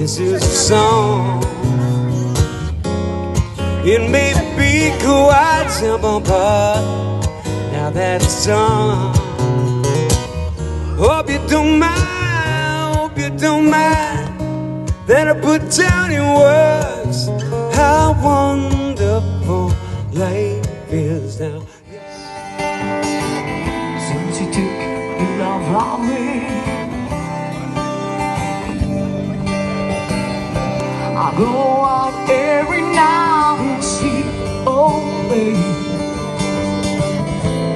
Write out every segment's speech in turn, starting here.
this is a song. It may be quite simple, but now that it's done, hope you don't mind, hope you don't mind that I put down in words how wonderful life is now. Since you took your love from me Go out every night and see oh baby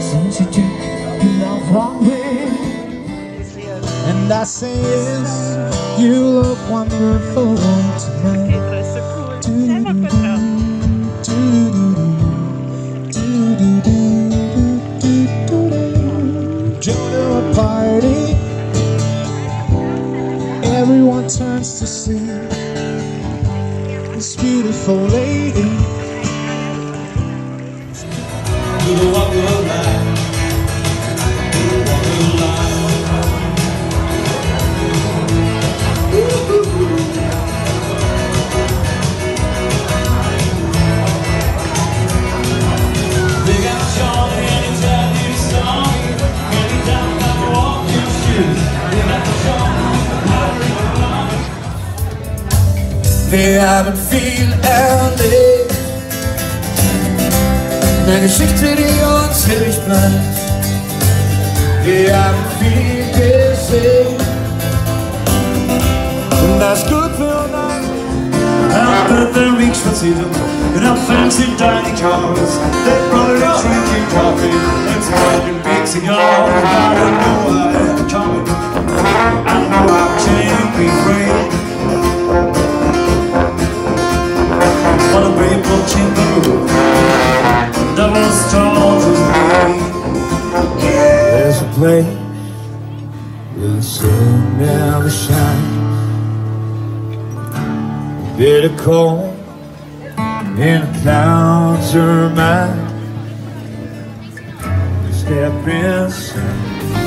Since you took your love from me And I say yes, you look wonderful tonight. Party. Everyone turns to see this beautiful lady. You walk the line. Wir haben viel erlebt. Eine Geschichte, die uns ewig bleibt. Wir haben viel gesehen. Und das gut für uns. At the reach for freedom in our fancy dining cars. They're probably drinking coffee and smoking big cigars. I don't know I'm A place where the sun never shines. Bitter cold and the clouds are mine. Step inside.